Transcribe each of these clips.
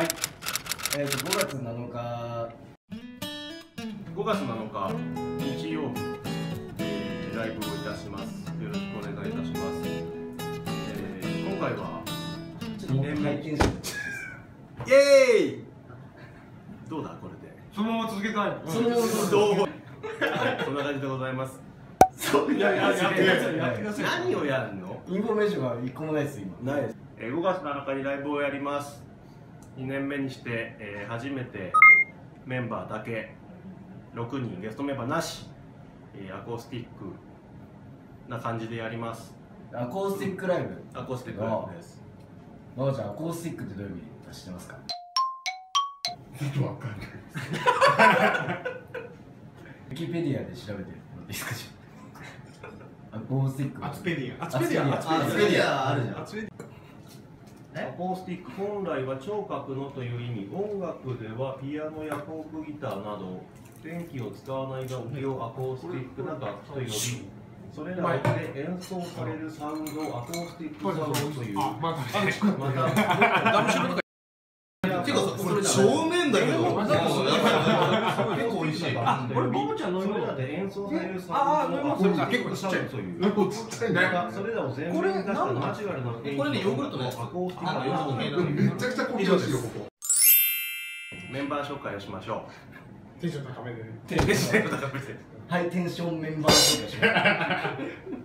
はい。えっ、ー、と5月7日。5月7日日曜日、えー、ライブをいたします。よろしくお願いいたします、えー、今回は2年目。イエーイ！どうだこれで？そのまま続けたいそのままどう？もそんな感じでございます。何をやるの？インフォメーションが一個もないです今。ないです、えー、5月7日にライブをやります2年目にして、えー、初めてメンバーだけ6人ゲストメンバーなし、えー、アコースティックな感じでやります。アコースティックライブ？アコースティックライブです。まおちゃんアコースティックってどういう意味か知ってますか？ちょっとわかんない。ウィキペディアで調べてもらっていいですか？アコースティック。アツペディアアツペディアアツペディアあるじゃんアツペディアコースティック。本来は聴覚のという意味。音楽ではピアノやフォークギターなど電気を使わない楽器をアコースティックな楽器と呼びそれらで演奏されるサウンドをアコースティックサウンドという。あまたダムシュとか。てかさこれ正面だけどあこれボボちゃん飲み物それらで演奏されるサウンドをアコースティックサウンドというなんかちっちゃいね。それらを全面に出したナチュラルなこれねヨーグルトのやつ。アコースティックあサウンドめちゃくちゃすよここメンバー紹介をしましょテンション高めでテンション高めて。ハイテンションメンバー紹介します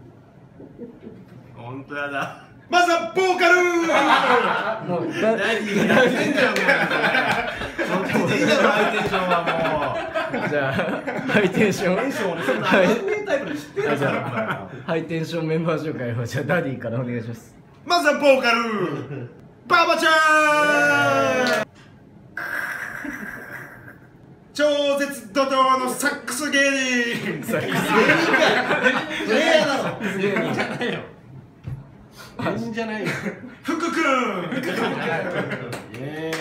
本当やだ。まずはボーカル！もうだ何ってんだよそっちでいいだろハイテンションはもうじゃあハイテンション。テンション俺そんなタイプで知ってるじゃんハイテンションメンバー紹介を。じゃあダディからお願いします。まずはボーカル。ババちゃん。超絶怒涛のサックス芸人。サックスプレイヤーなの。芸人じゃないよ。福くんイエ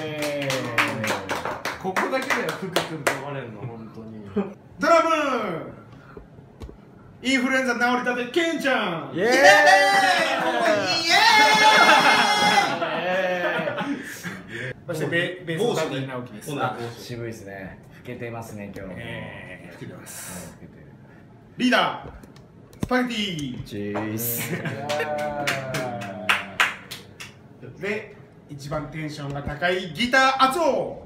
ここだけだよ福君と呼ばれるの本当に。ドラム！インフルエンザ治りたてケンちゃん！ーイ！イエそしてベベースの直樹です。渋いですね。老けてますね今日。もえー、来てます老けてる。リーダースパゲティ。チーズで一番テンションが高いギターアツオ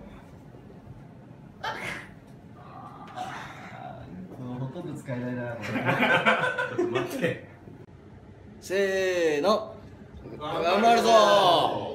ほとんど使えないな。ちょっと待って。せーの。頑張るぞ